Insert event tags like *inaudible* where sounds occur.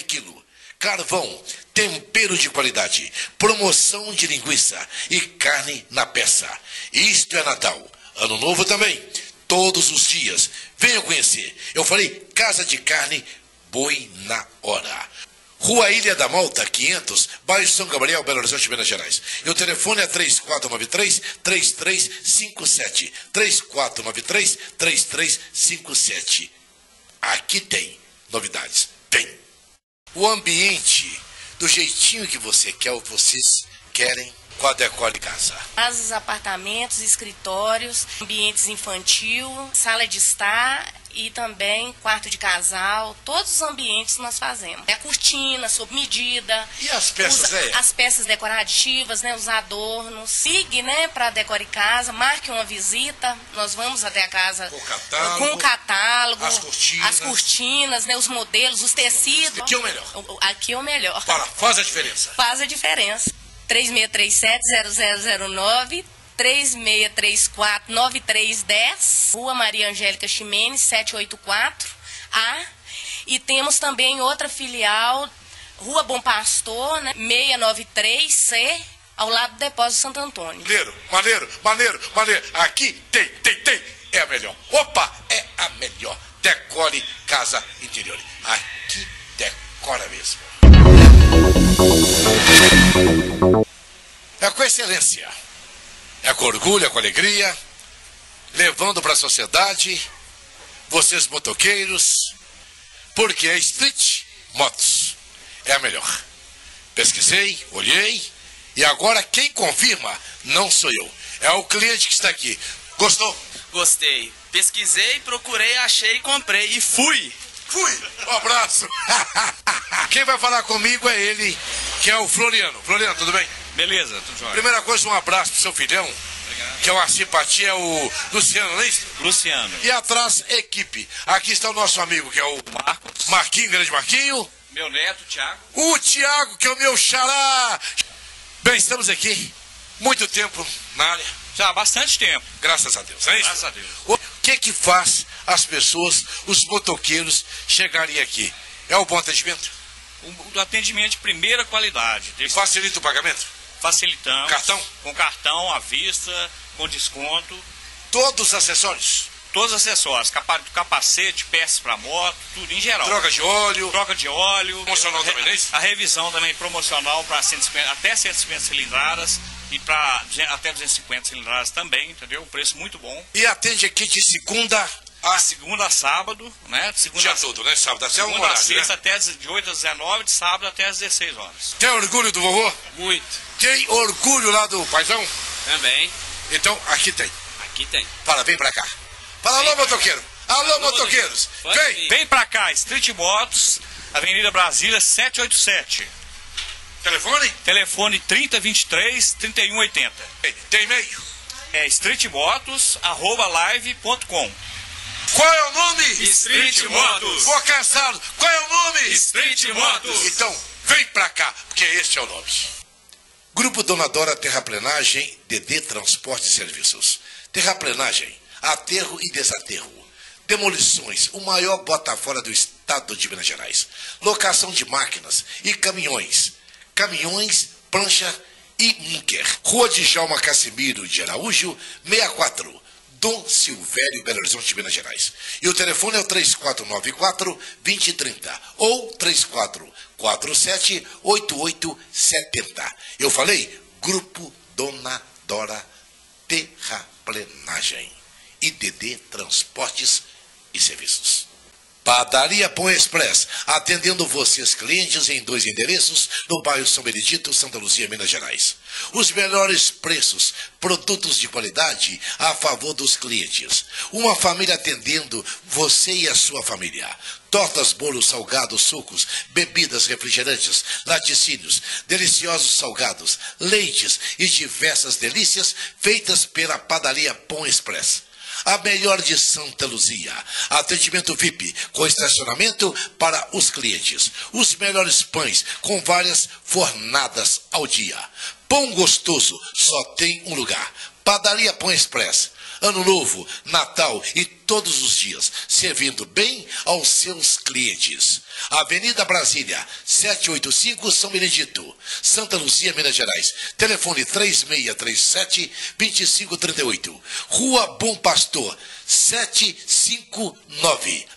quilo. Carvão, tempero de qualidade, promoção de linguiça e carne na peça. Isto é Natal. Ano Novo também. Todos os dias. Venham conhecer. Eu falei Casa de Carne Boi na Hora. Rua Ilha da Malta, 500, bairro São Gabriel, Belo Horizonte, Minas Gerais. E o telefone é 3493-3357. 3493-3357. Aqui tem novidades. O ambiente, do jeitinho que você quer ou vocês querem, com a Decore Casa. Casas, apartamentos, escritórios, ambientes infantil, sala de estar e também quarto de casal, todos os ambientes nós fazemos. É cortina, sob medida. E as peças, os, é? As peças decorativas, né, os adornos. Siga, né, para Decore Casa, marque uma visita, nós vamos até a casa com o catálogo, com o catálogo as cortinas, as cortinas né, os modelos, os tecidos. Aqui é o melhor. Aqui é o melhor. Para, faz a diferença. Faz a diferença. 3637-0009 3634-9310, Rua Maria Angélica Ximenes, 784A. E temos também outra filial, Rua Bom Pastor, né, 693C, ao lado do Depósito Santo Antônio. Maneiro, maneiro, maneiro, maneiro. Aqui tem, tem, tem. É a melhor. Opa, é a melhor. Decore Casa Interior. Aqui decora mesmo. É com excelência é com orgulho, é com alegria, levando para a sociedade, vocês motoqueiros, porque a Street Motos é a melhor. Pesquisei, olhei, e agora quem confirma não sou eu, é o cliente que está aqui. Gostou? Gostei. Pesquisei, procurei, achei, comprei e fui. Fui! Um abraço! *laughs* Quem vai falar comigo é ele, que é o Floriano. Floriano, tudo bem? Beleza, tudo jóia. Primeira coisa, um abraço pro seu filhão. Obrigado. Que é uma simpatia, é o Luciano, não é isso? Luciano. E atrás, equipe. Aqui está o nosso amigo, que é o Marcos. Marquinho, grande Marquinho. Meu neto, Thiago. O Thiago, que é o meu xará. Bem, estamos aqui. Muito tempo na área. Já há bastante tempo. Graças a Deus, é isso? Graças a Deus. O que que faz as pessoas, os motoqueiros, chegarem aqui? É o bom atendimento? O atendimento de primeira qualidade. Facilita o pagamento? Facilitamos. Cartão? Com cartão, à vista, com desconto. Todos os acessórios? Todos os acessórios, capacete, peças para moto, tudo em geral. Troca de óleo. Troca de óleo. Promocional também, é isso? A revisão também promocional para até 150 cilindradas e para até 250 cilindradas também, entendeu? Um preço muito bom. E atende aqui de segunda a segunda a sábado, né? Segunda Dia todo, né? Sábado até segunda horário, a sexta né? até de 8 às 19, de sábado até às 16 horas. Tem orgulho do vovô? Muito. Tem orgulho lá do paizão? Também. Então, aqui tem. Aqui tem. Para, vem pra cá. Fala, alô, motoqueiro. Alô, motoqueiros. Vem. Vem pra cá, Street Motos, Avenida Brasília, 787. Telefone? Telefone 3023 3180. Tem e-mail? É streetmotos@live.com. Qual é o nome? Street Motos. Vou cansado. Qual é o nome? Street Motos. Então, vem pra cá, porque este é o nome. Grupo Donadora Terraplenagem, DD Transporte e Serviços. Terraplenagem, aterro e desaterro. Demolições, o maior bota fora do estado de Minas Gerais. Locação de máquinas e caminhões. Caminhões, prancha e munker. Rua de Jalma Casimiro de Araújo, 64. Dom Silvério, Belo Horizonte, Minas Gerais. E o telefone é o 3494-2030 ou 3447-8870. Eu falei, Grupo Dona Dora Terraplenagem. IDD Transportes e Serviços. Padaria Pão Express, atendendo vocês clientes em dois endereços no bairro São Benedito, Santa Luzia, Minas Gerais. Os melhores preços, produtos de qualidade a favor dos clientes. Uma família atendendo você e a sua família. Tortas, bolos, salgados, sucos, bebidas, refrigerantes, laticínios, deliciosos salgados, leites e diversas delícias feitas pela Padaria Pão Express a melhor de Santa Luzia. Atendimento VIP com estacionamento para os clientes. Os melhores pães com várias fornadas ao dia. Pão gostoso só tem um lugar. Padaria Pão Express. Ano Novo, Natal e todos os dias, servindo bem aos seus clientes. Avenida Brasília, 785 São Benedito, Santa Luzia, Minas Gerais. Telefone 3637-2538. Rua Bom Pastor, 759.